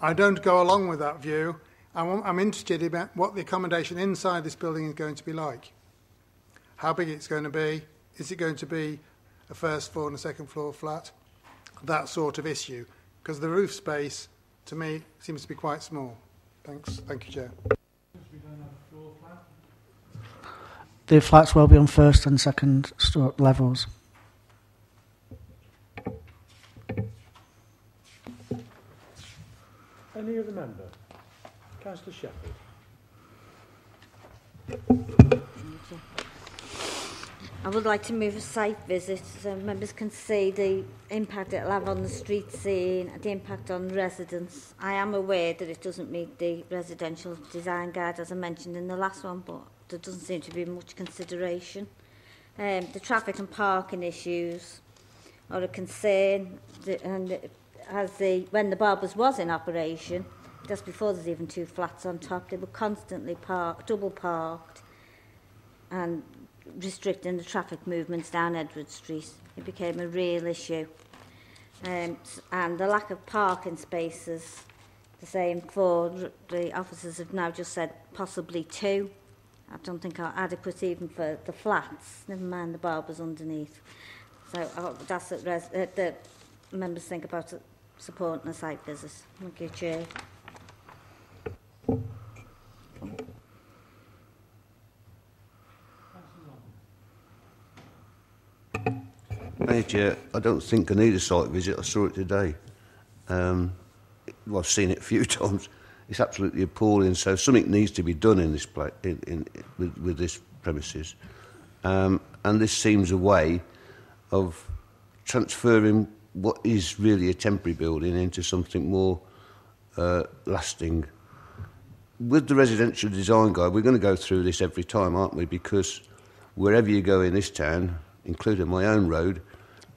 I don't go along with that view I'm, I'm interested about what the accommodation inside this building is going to be like. How big it's going to be. Is it going to be a first floor and a second floor flat? That sort of issue. Because the roof space, to me, seems to be quite small. Thanks. Thank you, Chair. The flats will be on first and second store levels. Any other member? Councillor Shepherd. I would like to move a site visit so members can see the impact it will have on the street scene, the impact on residents. I am aware that it doesn't meet the residential design guide as I mentioned in the last one, but there doesn't seem to be much consideration. Um, the traffic and parking issues are a concern, the, and as the, when the Barbers was in operation, just before there's even two flats on top, they were constantly parked, double parked, and restricting the traffic movements down Edward Street. It became a real issue. Um, and the lack of parking spaces, the same for the officers have now just said possibly two. I don't think are adequate even for the flats, never mind the barbers underneath. So uh, that's what res- uh, the members think about supporting a site visit. Thank you, Chair. Major, I don't think I need a site visit. I saw it today. Um, well, I've seen it a few times. It's absolutely appalling. So something needs to be done in this pla- in, in, with, with this premises, um, and this seems a way of transferring what is really a temporary building into something more uh, lasting. With the residential design guide, we're going to go through this every time, aren't we? Because wherever you go in this town, including my own road,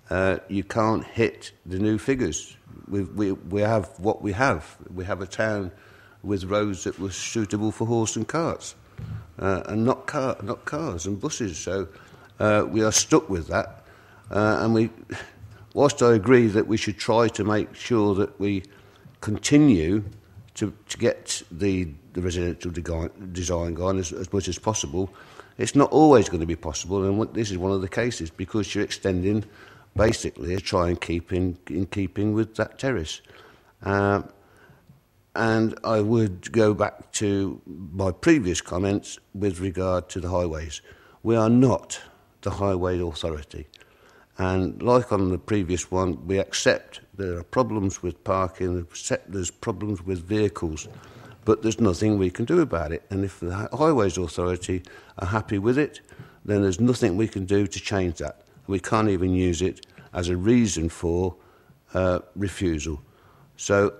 uh, you can't hit the new figures. We, we, we have what we have. We have a town with roads that were suitable for horse and carts, uh, and not, car, not cars and buses. So uh, we are stuck with that. Uh, and we, whilst I agree that we should try to make sure that we continue to, to get the, the residential design, going as, as much as possible, it's not always going to be possible. And this is one of the cases because you're extending basically to try and keep in, in keeping with that terrace. Uh, and I would go back to my previous comments with regard to the highways. We are not the highway authority. And like on the previous one, we accept there are problems with parking, accept there's problems with vehicles, but there's nothing we can do about it. And if the Highways Authority are happy with it, then there's nothing we can do to change that. We can't even use it as a reason for uh, refusal. So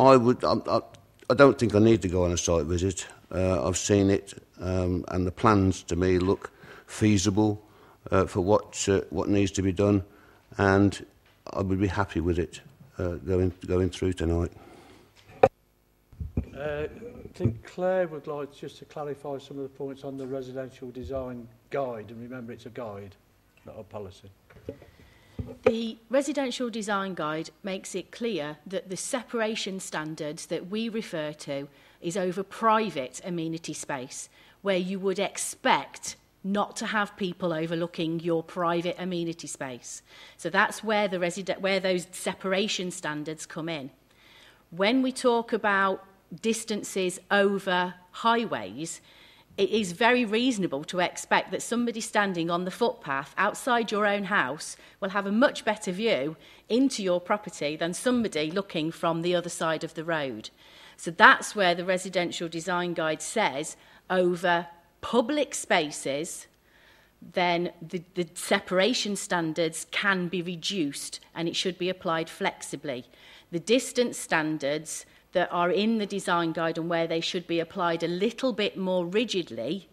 I would. I, I, I don't think I need to go on a site visit. Uh, I've seen it, um, and the plans to me look feasible uh, for what uh, what needs to be done, and I would be happy with it uh, going going through tonight. Uh, I think Claire would like just to clarify some of the points on the residential design guide, and remember it's a guide, not a policy. The residential design guide makes it clear that the separation standards that we refer to is over private amenity space, where you would expect not to have people overlooking your private amenity space. So that's where the where those separation standards come in. When we talk about distances over highways, it is very reasonable to expect that somebody standing on the footpath outside your own house will have a much better view into your property than somebody looking from the other side of the road. So that's where the residential design guide says over public spaces, then the, the separation standards can be reduced and it should be applied flexibly. The distance standards that are in the design guide and where they should be applied a little bit more rigidly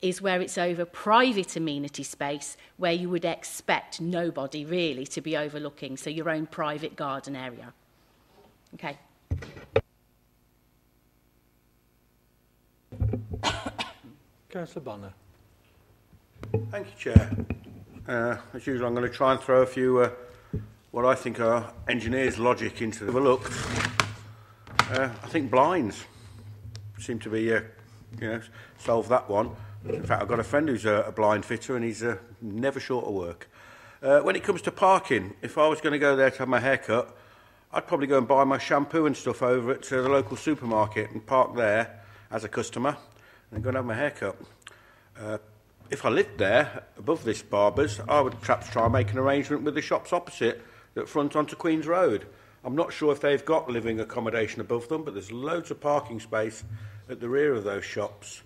is where it's over private amenity space where you would expect nobody really to be overlooking, so your own private garden area. Okay. Councillor Bonner. Thank you, Chair. Uh, as usual, I'm going to try and throw a few uh, what I think are engineers' logic into the look. Uh, I think blinds seem to be, uh, you know, solve that one. In fact, I've got a friend who's a, a blind fitter and he's uh, never short of work. Uh, when it comes to parking, if I was going to go there to have my hair cut, I'd probably go and buy my shampoo and stuff over at uh, the local supermarket and park there as a customer and go and have my hair cut. Uh, if I lived there, above this barber's, I would perhaps try and make an arrangement with the shops opposite that front onto Queen's Road. I'm not sure if they've got living accommodation above them, but there's loads of parking space at the rear of those shops.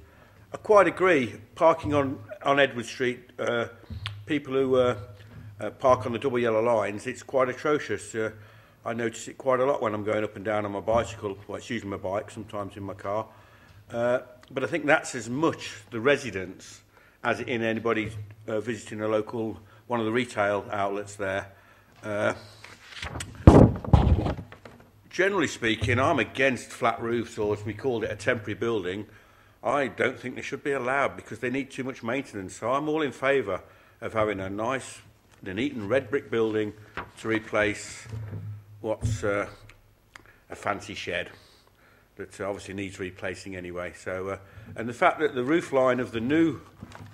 I quite agree, parking on, on Edward Street, uh, people who uh, uh, park on the double yellow lines, it's quite atrocious. Uh, I notice it quite a lot when I'm going up and down on my bicycle. Well, it's usually my bike, sometimes in my car. Uh, but I think that's as much the residents as in anybody uh, visiting a local, one of the retail outlets there. Uh, generally speaking, I'm against flat roofs, or as we called it, a temporary building. I don't think they should be allowed because they need too much maintenance. So I'm all in favour of having a nice, neat and red brick building to replace what's uh, a fancy shed that obviously needs replacing anyway. So, uh, and the fact that the roof line of the new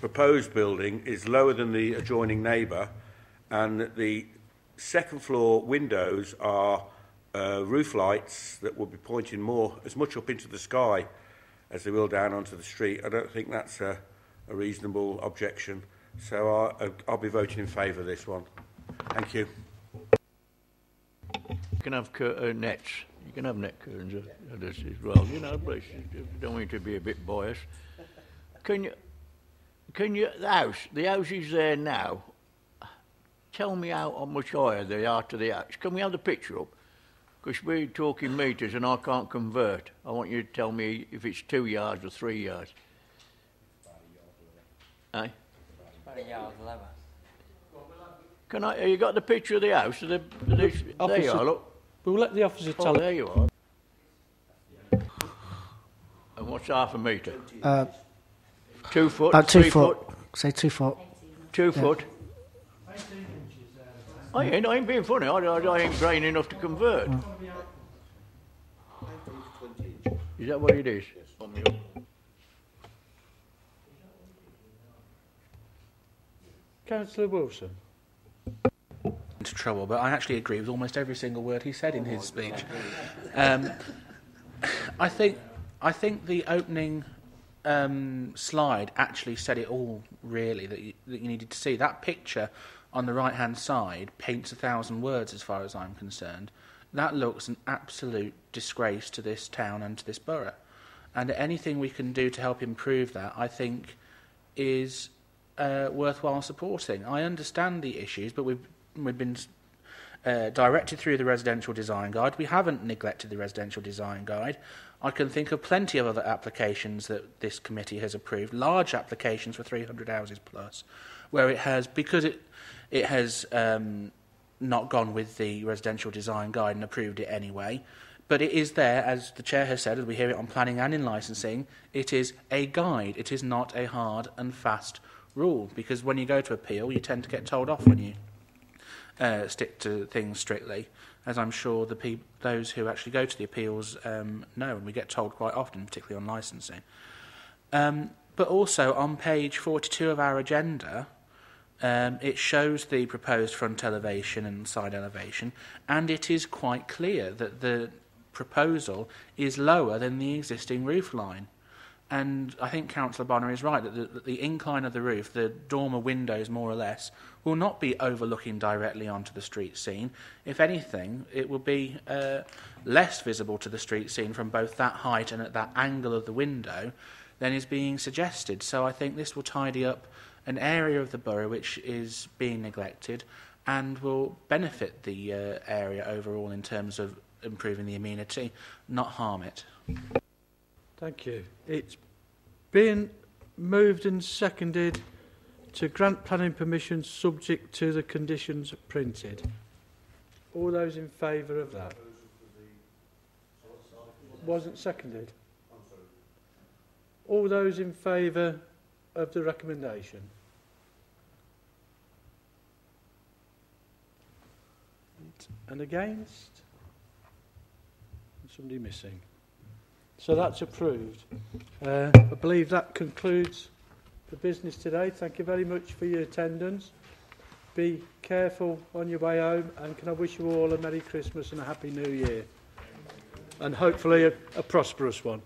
proposed building is lower than the adjoining neighbour, and that the second floor windows are uh, roof lights that will be pointing more as much up into the sky as they will down onto the street. I don't think that's a, a reasonable objection. So I, I'll be voting in favour of this one. Thank you. You can have cur- uh, nets. You can have net curtains uh, uh, this as well. You know, but you don't mean to be a bit biased. Can you? Can you? The house. The house is there now. Tell me how, how much higher they are to the house. Can we have the picture up? Because we're talking metres and I can't convert. I want you to tell me if it's two yards or three yards. Eh? About a yard level. Can I? Have you got the picture of the house? Of the, the, there you are. Look. We'll let the officer Oh, tell there you are. And what's half a metre? Uh, Two foot. about two three foot. Say two foot. Two Yeah. foot. I ain't, I ain't being funny. I, I, I ain't brain enough to convert. Is that what it is? Councillor Wilson. into trouble, but I actually agree with almost every single word he said in his speech. Um, I think I think the opening um, slide actually said it all. Really, that you, that you needed to see that picture on the right hand side paints a thousand words, as far as I'm concerned. That looks an absolute disgrace to this town and to this borough. And anything we can do to help improve that, I think, is uh, worthwhile supporting. I understand the issues, but we've we've been uh, directed through the residential design guide. We haven't neglected the residential design guide. I can think of plenty of other applications that this committee has approved, large applications for 300 houses plus, where it has because it it has um, not gone with the residential design guide and approved it anyway. But it is there, as the chair has said, as we hear it on planning and in licensing, it is a guide. It is not a hard and fast rule because when you go to appeal, you tend to get told off when you uh, stick to things strictly, as I'm sure the peop- those who actually go to the appeals um, know, and we get told quite often, particularly on licensing. Um, but also on page 42 of our agenda, um, it shows the proposed front elevation and side elevation, and it is quite clear that the proposal is lower than the existing roof line. And I think Councillor Bonner is right that the, that the incline of the roof, the dormer windows more or less, will not be overlooking directly onto the street scene. If anything, it will be uh, less visible to the street scene from both that height and at that angle of the window than is being suggested. So I think this will tidy up an area of the borough which is being neglected and will benefit the uh, area overall in terms of improving the amenity, not harm it. Thank you. It's been moved and seconded to grant planning permission subject to the conditions printed. All those in favour of that? Wasn't seconded? All those in favour of the recommendation? And against? Somebody missing. So that's approved. Uh, I believe that concludes the business today. Thank you very much for your attendance. Be careful on your way home and can I wish you all a Merry Christmas and a Happy New Year. And hopefully a, a prosperous one.